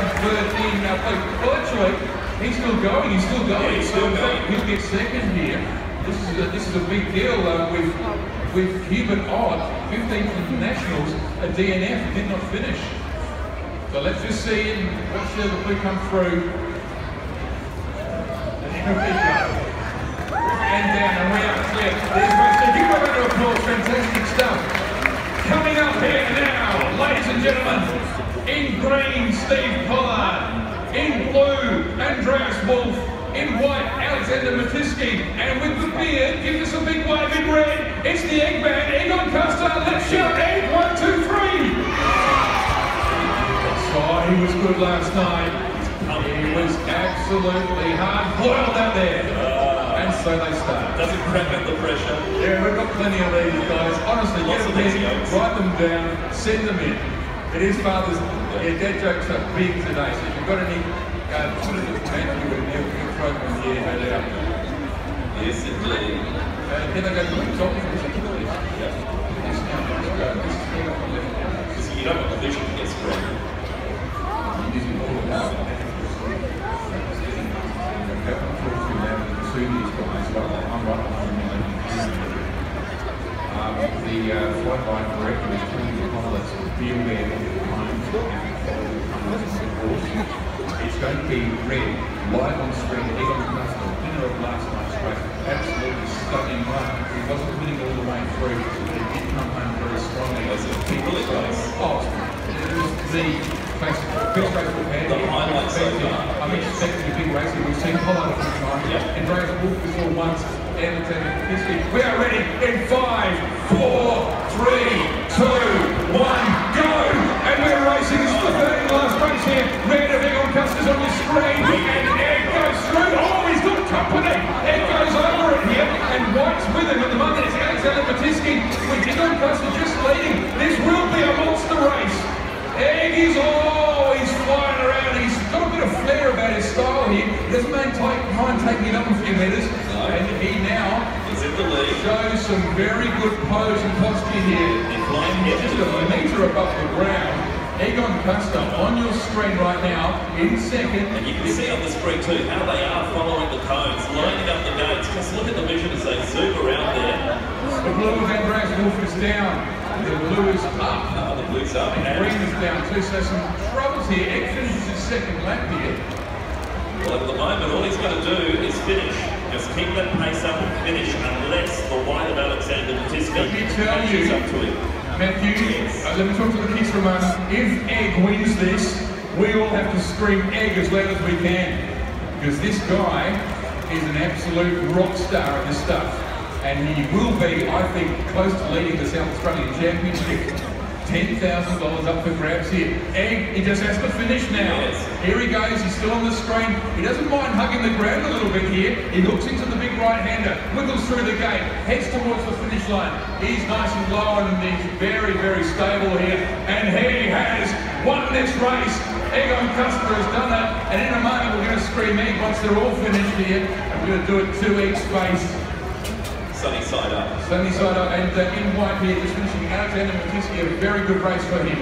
13. Now, well, actually, he's still going. He's still going. Yeah, he's still so, going. He'll get second here. This is a, this is a big deal uh, with with Hubert Ott, 15th internationals, a DNF did not finish. So let's just see and watch the blue come through. And here we go. And down, and we are clear. There's. Give him round of applause. Fantastic stuff. Coming up here now, ladies and gentlemen, in green, Steve Pollard. In blue, Andreas Wolf. In white, Alexander Matiski. And with the beard, give us a big wave in red. It's the Eggman, Egon Custer. Let's shout Egg. One, two, three. Oh, he was good last night. He was absolutely hard boiled out there. Ah. And so they start. Doesn't crack up the pressure. Yeah, we've got plenty of these guys. Honestly, Lots get them these in, jokes. write them down, send them in. It is Father's Yeah, dad jokes are big today, so if you've got any, uh, put it in the comment, you would you can throw them in the air, no doubt. Yes, indeed. Uh, then I go to the top of this. Yeah. This now, let's go. This is here on the left hand. Because you don't want the vision to get spread. Using all of that. Okay, I'm talking to them, to these guys, but I'm right behind them. Um, the uh, flight line director is telling the pilots to be aware of the times and follow the times of the course. It's going to be red, live on screen, Egon Custer, winner of last night's race. Absolutely stunning run. He wasn't winning all the way through, but he did come home very strongly. Was it really close? Oh, it was the best, race we've had. The highlight so far. A big race here. We've seen Pollard a few times. And Andreas Wolf before once. And History. We are ready in five, four, three, two, one, go! And we're racing. This is the third and last race here. Red doesn't mind, take, it up a few metres. No. And he now He's in the lead. shows some very good pose and posture here. Just a metre above the ground. Egon Custer on your screen right now in second. And you can see on the screen too how they are following the cones, lining up the gates. Just look at the vision as they zoom around there. The blue of Andreas Wolf is down. The blue is up. Uh, the blues up. And And green is down too. So some troubles here. Egg is his second lap here. Well, at the moment, all he's got to do is finish. Just keep that pace up and finish unless the white of Alexander Matiski Let me tell catches up to him. Matthew, Yes. uh, let me talk to the kids from a moment. If Egg wins this, we all have to scream Egg as loud as we can. Because this guy is an absolute rock star at this stuff. And he will be, I think, close to leading the South Australian Championship. $10,000 up for grabs here. Egg, he just has to finish now. Yes. Here he goes, he's still on the screen. He doesn't mind hugging the ground a little bit here. He hooks into the big right-hander, wiggles through the gate, heads towards the finish line. He's nice and low and he's very, very stable here. And he has won this race. Egon Custer has done it. And in a moment we're going to scream Egg once they're all finished here. And we're going to do it two each face. Sunny side up. Sunny side up and uh, in white here, just finishing Alexander Matiski, a very good race for him.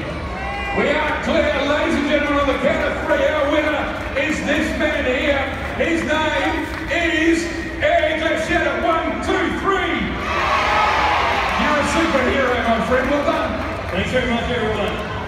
We are clear, ladies and gentlemen, on the count of three. Our winner is this man here. His name is Eric Lechetta. One, two, three. You're a superhero, my friend. Well done. Thanks very much, everyone.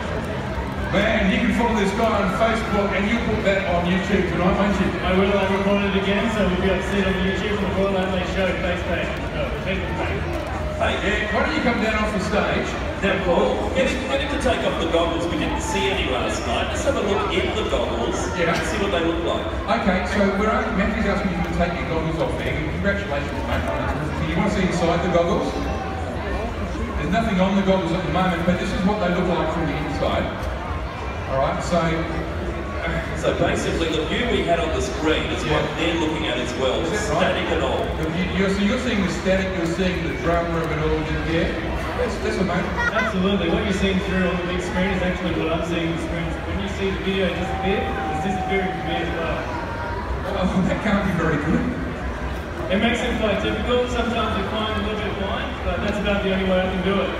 Man, you can follow this guy on Facebook and you put that on YouTube tonight, won't you? I will, I recorded it again, so we'll be able to see it on YouTube from the Royal Adelaide Show face page. No, Facebook page. Hey, Yeah, why don't you come down off the stage? now Paul, get him, get him to take off the goggles. We didn't see any last night. Let's have a look in the goggles Yeah. and see what they look like. Okay, so we're only, Matthew's asking you to take your goggles off there. Congratulations, mate. Do you want to see inside the goggles? There's nothing on the goggles at the moment, but this is what they look like from the inside. All right, so So basically, the view we had on the screen is what they're looking at as well, Is that right? static and all. you- you're, so you're seeing the static, you're seeing the drum room and all of it there. That's, that's amazing. Absolutely. What you're seeing through on the big screen is actually what I'm seeing on the screen. When you see the video disappear, it's disappearing from me as well. Oh, that can't be very good. It makes it quite difficult. Sometimes you find a little bit blind, but that's about the only way I can do it.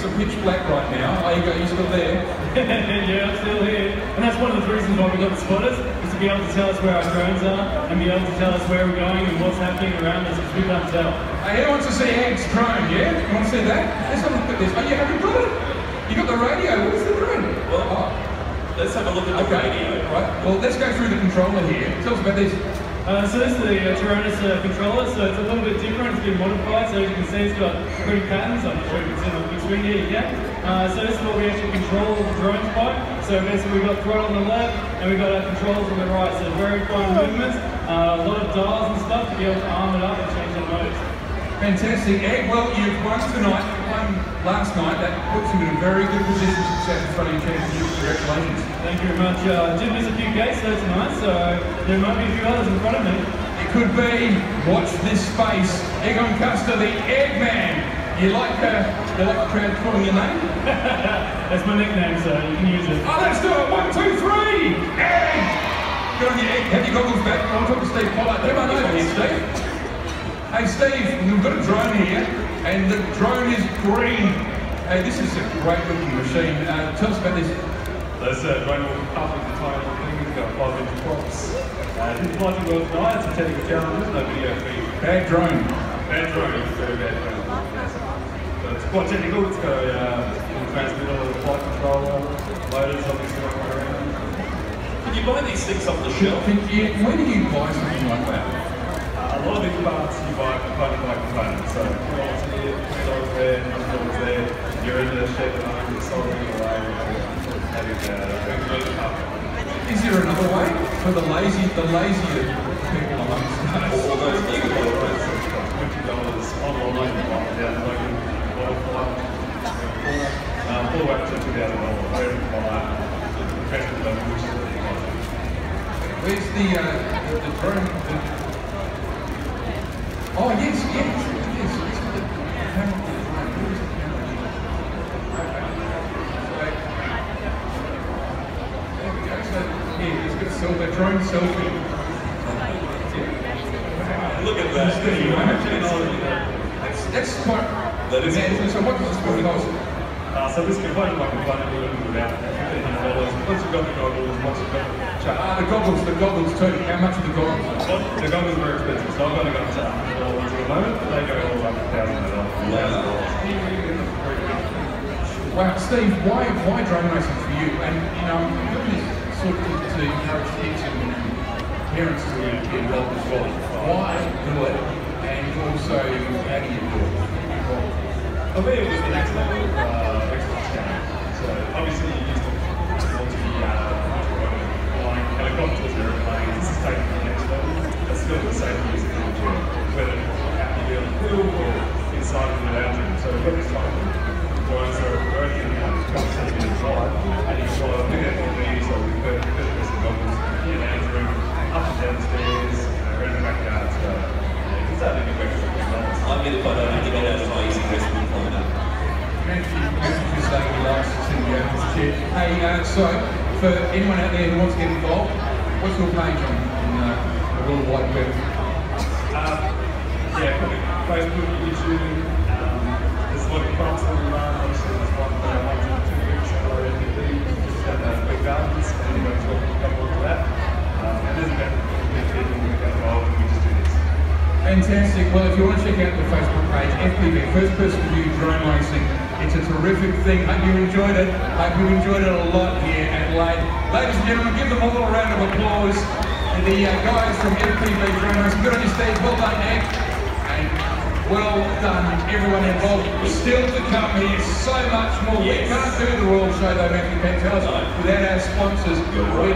It's a pitch black right now. Oh, you go, you're still there. yeah, I'm still here. And that's one of the reasons why we got the spotters, is to be able to tell us where our drones are and be able to tell us where we're going and what's happening around us because we can't tell. Hey, who wants to see Ag's drone, yeah? You want to see that? Let's have a look at this. Oh, yeah, have you got it? You got the radio. What's the drone? Well, oh. Let's have a look at the Okay, radio. right. Well, let's go through the controller here. Tell us about this. Uh, so this is the uh, Taranis uh, controller, so it's a little bit different, it's been modified, so as you can see it's got pretty patterns, I'm not sure if you can see on the big screen here, yeah. Uh, so this is what we actually control the drones by. So basically we've got throttle on the left, and we've got our controls on the right, so very fine movements, uh, a lot of dials and stuff to be able to arm it up and change the modes. Fantastic. Egg, well, you've won tonight, won last night. That puts you in a very good position to the of your championship. Congratulations. Thank you very much. Uh, did miss a few gates though tonight, so there might be a few others in front of me. It could be, watch this space, Egon Custer, the Eggman. You like, uh, you like the crowd calling your name? That's my nickname, so you can use it. Oh, let's do it. One, two, three. Egg. Good on you, Egg. Have your goggles back. I'll talk to Steve Pollard. Over here, Steve. Hey, Steve, we've got a drone here, and the drone is green. Hey, this is a great looking machine. Uh, tell us about this. This uh, drone will up with the time thing, it's got five inch props. Uh, this flies in well tonight, it's a technical challenges, no video feed. Bad drone. Bad drone, it's very bad drone. So it's quite technical, it's got a uh, transmitter, a flight controller, motors obviously the ground. Can you buy these things off the shelf? Can you, when do you buy something like that? Uh, a lot of these parts you buy component by component, so $20 here, $20 there, $100 there, you're in the shed at home, you're soldering away, having uh, a up. Is there another way for the lazy, the lazier people amongst us? All those You can little buy drones. fifty dollars online, you buy down, like in Wi-Fi, um, all the way up to two thousand dollars, wherever you buy it, the best of them, which is what you want. Where's the, uh, the, the drone? The... Oh, yes, yes, yes. yes, the camera on the drone. Where's the camera? Okay. There we go. So, yeah, let's selfie, a. Yeah. Look at that. Steve, you That's, that's quite... That is- Yeah, so what was the cost? Uh, so this component by component, we're looking at about fifteen hundred dollars. Once you've got the goggles, once you've got the chart, Ah, the goggles, the goggles too. How much are the goggles? The goggles are very expensive, so I've only got to hundred dollars at the moment, they go all up to thousand dollars. Wow, Steve, why why drone racing for you? And you know, I'm doing this sort of to encourage kids and parents to get involved as well. Why do it? And also, how do you do it? For me, it was the next level of uh, excellence game. So obviously, you used to multi uh, flying helicopters, airplanes. This is taking to the next level. But still the same use of the gym, whether out to be on the field or inside in the lounge room. So we've got this type of drones that are working out constantly in the drive, and you can fly a big FPV, so we've got first person goggles in the lounge room, up and down the stairs, you know, around the backyard. So yeah, you can start to get back to dollars. I'm going to put out to get out of my easy recipe corner. Matthew, Matthew saying he likes to see the open chair. Hey, uh, so for anyone out there who wants to get involved, what's your page on, on uh, the World Wide Web? Um, yeah, Facebook, YouTube. Um, there's a lot of prompts that we run. Obviously, there's one that I want to do two weeks ago. Just done uh, quick gardens, and we're going to talk a couple onto that. Um, and there's about 50 people who get involved, and we just do this. Fantastic. Well, if you want to check out the Facebook page, FPV, First Person View Drone Racing, it's a terrific thing. Hope you enjoyed it. Hope you enjoyed it a lot here at Adelaide. Ladies and gentlemen, give them a round of applause. And the uh, guys from Drone Racing, good on you, Steve. Well done, Nick. And well done, everyone involved. Still to come here, so much more. We can't do the Royal Show, though, Matthew Pantelis, without our sponsors. You're right.